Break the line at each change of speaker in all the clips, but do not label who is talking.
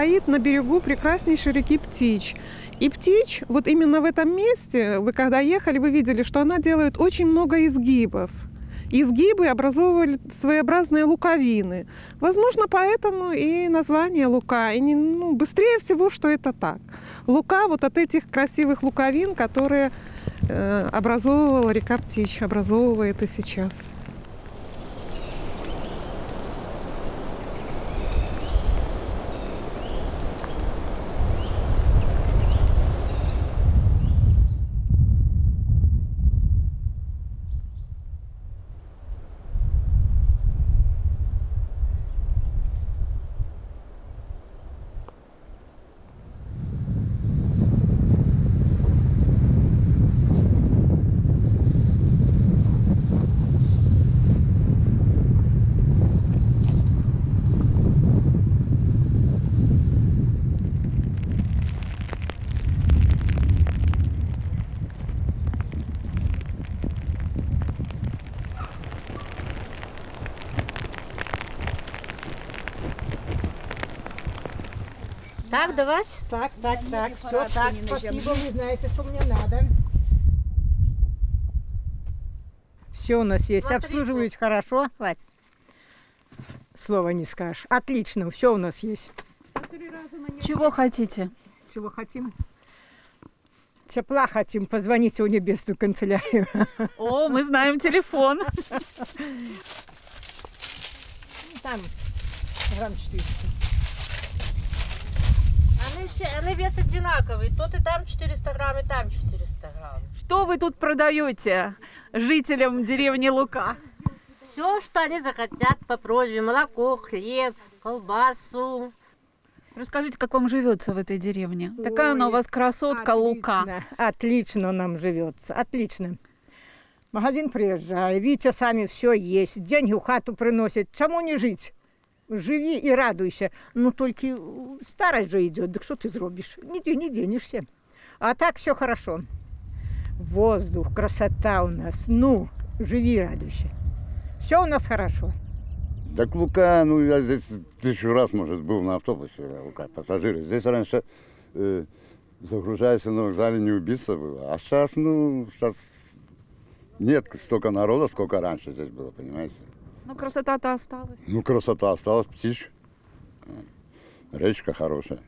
Стоит на берегу прекраснейшей реки Птич. И Птич, вот именно в этом месте, вы когда ехали, вы видели, что она делает очень много изгибов. Изгибы образовывали своеобразные луковины. Возможно, поэтому и название лука. И не, ну, быстрее всего, что это так. Лука вот от этих красивых луковин, которые э, образовывала река Птич, образовывает и сейчас.
Так, давать?
Так, так, так, все, так, спасибо, вы знаете, что мне надо. Все у нас есть,
Смотрите.
обслуживают хорошо. Хватит. Слова не скажешь. Отлично, все у нас есть.
Чего хотите?
Чего хотим? Тепла хотим, позвоните в небесную канцелярию.
О, мы знаем телефон.
Там грамм 400.
Они, все, они вес одинаковый. Тут и там 400 грамм, и там 400 грамм.
Что вы тут продаете жителям деревни Лука?
Все, что они захотят по просьбе. Молоко, хлеб, колбасу.
Расскажите, как вам живется в этой деревне? Такая она у вас красотка Лука.
Отлично, Отлично нам живется, отлично. Магазин приезжай, Витя сами все есть, деньги в хату приносит. Чему не жить? Живи и радуйся. Ну, только старость же идет, так что ты зробишь? Нигде не денешься. А так все хорошо. Воздух, красота у нас. Ну, живи и радуйся. Все у нас хорошо.
Так Лука, ну я здесь тысячу раз, может, был на автобусе, да, Лука, пассажиры. Здесь раньше э, загружаешься на вокзале, не убиться было. А сейчас, ну, сейчас нет столько народа, сколько раньше здесь было, понимаете?
Но красота-то осталась.
Ну, красота осталась, птичь. Речка хорошая.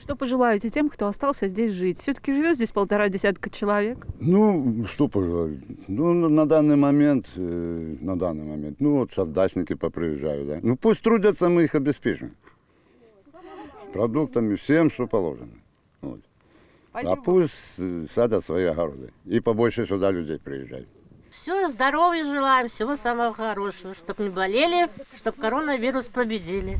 Что пожелаете тем, кто остался здесь жить? Все-таки живет здесь полтора десятка человек.
Ну, что пожелать? Ну, на- данный момент, э, на данный момент, ну, вот сейчас дачники поприезжают, да. Ну, пусть трудятся, мы их обеспечим. Продуктами, всем, что положено. Вот. А пусть э, садят свои огороды. И побольше сюда людей приезжать.
Все, здоровья желаем, всего самого хорошего. Чтоб не болели, чтоб коронавирус победили.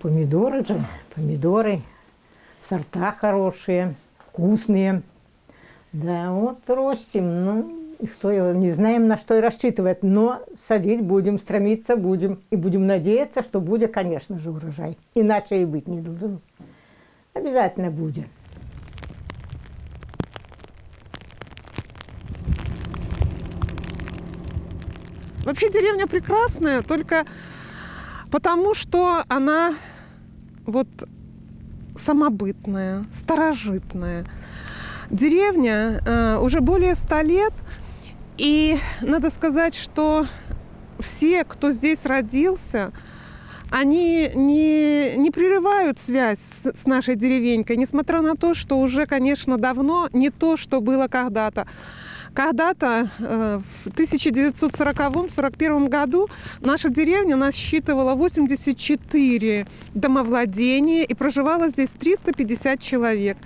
Помидоры же, помидоры, сорта хорошие, вкусные. Да, вот ростим, ну, кто его, не знаем, на что и рассчитывать, но садить будем, стремиться будем, и будем надеяться, что будет, конечно же, урожай. Иначе и быть не должно. Обязательно будет.
Вообще деревня прекрасная, только потому, что она вот самобытная, старожитная. Деревня э, уже более ста лет, и надо сказать, что все, кто здесь родился, они не, не прерывают связь с, с нашей деревенькой, несмотря на то, что уже, конечно, давно не то, что было когда-то. Когда-то э, в 1940-41 году наша деревня насчитывала 84 домовладения и проживало здесь 350 человек.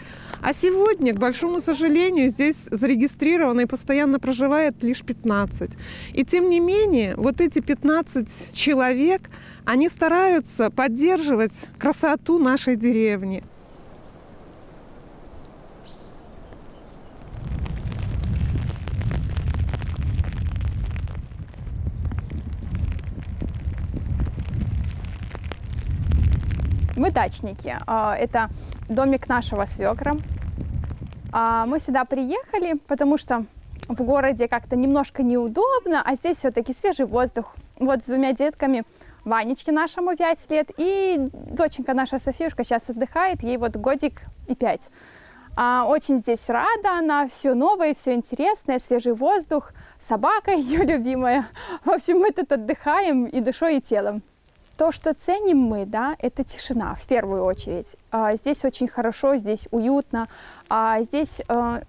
А сегодня, к большому сожалению, здесь зарегистрировано и постоянно проживает лишь 15. И тем не менее, вот эти 15 человек, они стараются поддерживать красоту нашей деревни.
Мы дачники. А, Это домик нашего свекра. А, Мы сюда приехали, потому что в городе как-то немножко неудобно, а здесь все-таки свежий воздух. Вот с двумя детками Ванечке нашему 5 лет и доченька наша Софиюшка сейчас отдыхает, ей вот годик и 5. А, очень здесь рада, она все новое, все интересное, свежий воздух, собака ее любимая. В общем, мы тут отдыхаем и душой, и телом. То, что ценим мы, да, это тишина в первую очередь. А, Здесь очень хорошо, здесь уютно, а здесь а,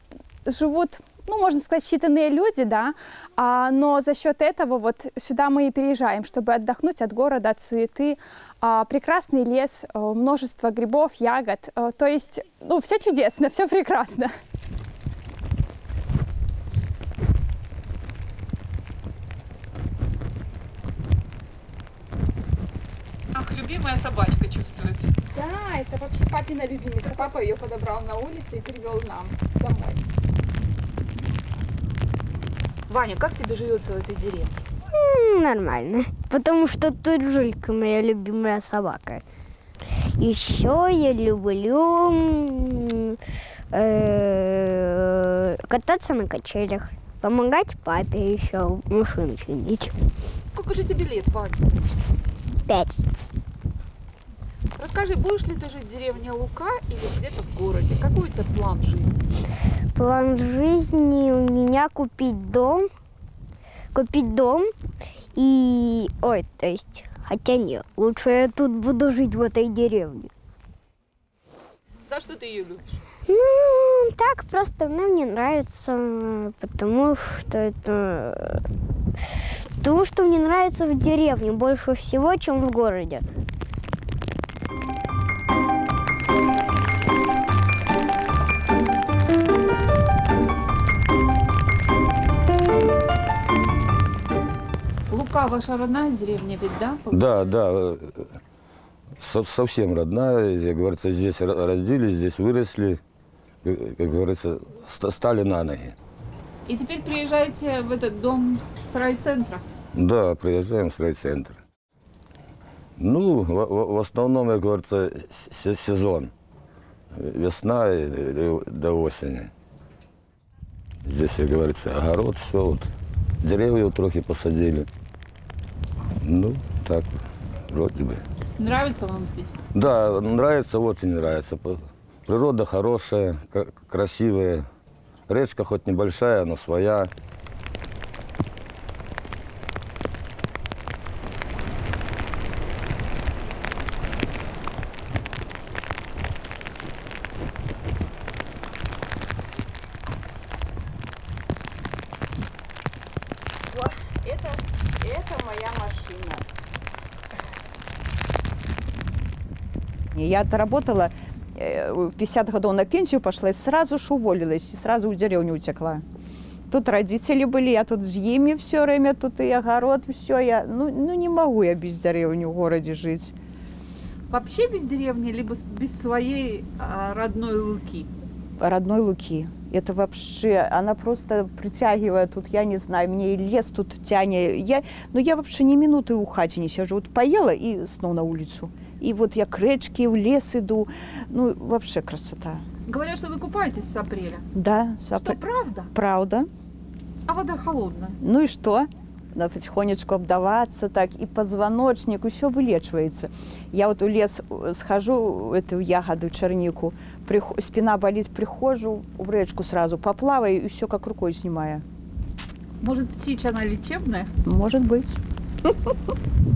живут, ну, можно сказать, считанные люди, да, а, но за счет этого вот сюда мы и переезжаем, чтобы отдохнуть от города, от суеты. А, Прекрасный лес, а, множество грибов, ягод, а, то есть, ну, все чудесно, все прекрасно.
Любимая собачка чувствуется.
Да, это вообще папина любимица. Папа ее подобрал на улице и привел нам домой.
Ваня, как тебе живется в этой деревне?
Нормально. Потому что тут Жулька моя любимая собака. Еще я люблю э, кататься на качелях. Помогать папе еще машину чинить.
Сколько же тебе лет, Ваня?
Пять.
Расскажи, будешь ли ты жить в деревне Лука или где-то в городе? Какой у тебя план жизни?
План жизни у меня купить дом. Купить дом и... Ой, то есть... Хотя нет, лучше я тут буду жить в этой деревне.
За что ты ее любишь?
Ну, так просто она мне нравится, потому что это... Потому что мне нравится в деревне больше всего, чем в городе.
Лука ваша родная деревня ведь, да?
Да, да, э, со- совсем родная, как говорится, здесь ро- родились, здесь выросли, как как говорится, ста- стали на ноги.
И теперь приезжаете в этот дом с райцентра.
Да, приезжаем в райцентр. Ну, в, в- в основном, как говорится, с- сезон. Весна и, до осени. Здесь, как говорится, огород, все, вот, деревья трохи посадили. Ну, так, вроде бы.
Нравится вам здесь?
Да, нравится, очень нравится. Природа хорошая, красивая. Речка хоть небольшая, но своя.
Это, это моя машина.
Я отработала э, в 50 годов на пенсию пошла и сразу же уволилась, и сразу в деревню утекла. Тут родители были, я тут с ними все время, тут и огород, все. Я, ну, ну не могу я без деревни в городе жить.
Вообще без деревни, либо без своей а, родной Луки?
Родной Луки. Это вообще, она просто притягивает тут, я не знаю, мне и лес тут тянет. Я, ну я вообще ни минуты у хати не сижу. Вот поела и снова на улицу. И вот я к речке, в лес иду. Ну, вообще красота.
Говорят, что вы купаетесь с апреля.
Да,
Что,
сапр-
правда?
правда.
А вода холодная.
Ну и что? Надо потихонечку обдаваться, так, и позвоночник, и все вылечивается. Я вот в лес э, схожу, эту ягоду, чернику, прих- спина болит, прихожу в речку сразу, поплаваю, и все как рукой снимаю.
Может, птичь она лечебная?
Может быть.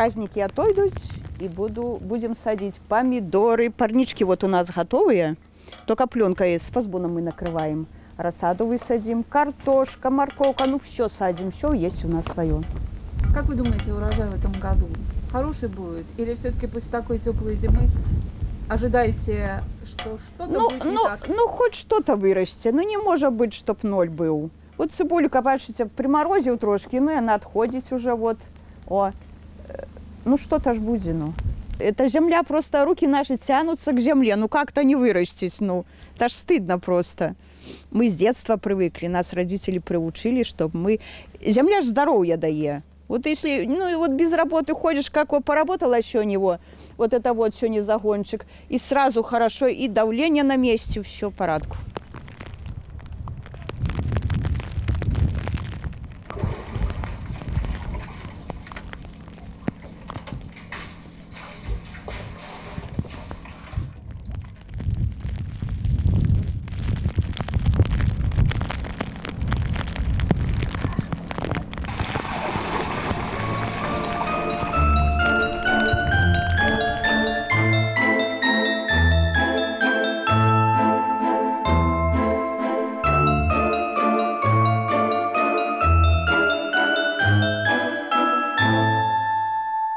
праздники отойдут, и буду, будем садить помидоры, парнички вот у нас готовые, только пленкой с пазбуном мы накрываем. Рассаду высадим, картошка, морковка, ну все садим, все есть у нас свое.
Как вы думаете, урожай в этом году хороший будет? Или все-таки после такой теплой зимы ожидаете, что что-то
Ну,
будет не
ну,
так?
ну хоть что-то вырасти, ну не может быть, чтоб ноль был. Вот цибулька, бачите, приморозил трошки, ну и она отходить уже вот. О, ну что-то ж будет, ну. Это земля просто, руки наши тянутся к земле, ну как-то не вырастить, ну. Это ж стыдно просто. Мы с детства привыкли, нас родители приучили, чтобы мы... Земля ж здоровье дає. Вот если, ну и вот без работы ходишь, как вот поработала еще него, вот это вот сегодня загончик, и сразу хорошо, и давление на месте, все порядку.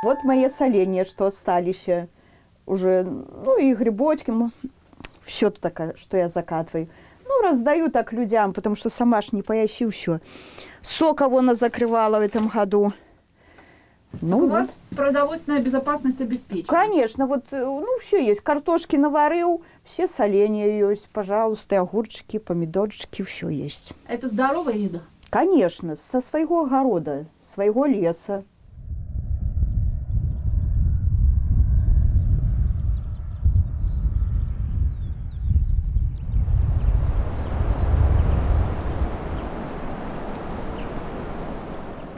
Вот мои соленья, что остались э, уже, ну и грибочки, все такое, что я закатываю. Ну, раздаю так людям, потому что сама ж не поящу все. Сока вон закрывала в этом году.
Так у вас продовольственная безопасность обеспечена.
Конечно, вот, э, ну, все есть. Картошки наварил, все соленья есть, пожалуйста, огурчики, помидорчики, все есть.
Это здоровая еда?
Конечно, со своего огорода, своего леса.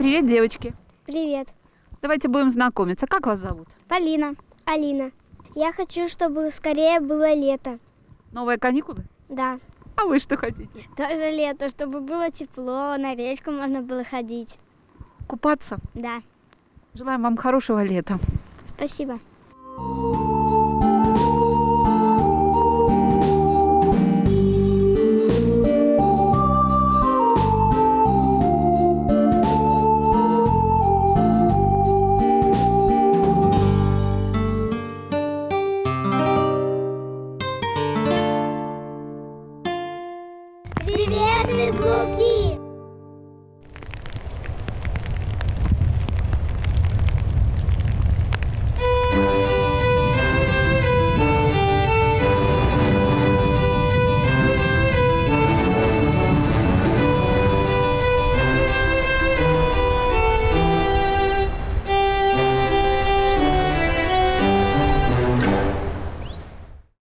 Привет, девочки.
Привет,
Давайте будем знакомиться. Как вас зовут?
Полина, Алина. Я хочу, чтобы скорее было лето.
Новые каникулы?
Да,
А вы что хотите?
тоже лето, чтобы было тепло, на речку можно было ходить.
Купаться.
Да,
Желаем вам хорошего лета.
спасибо.
Thank приветный звуки.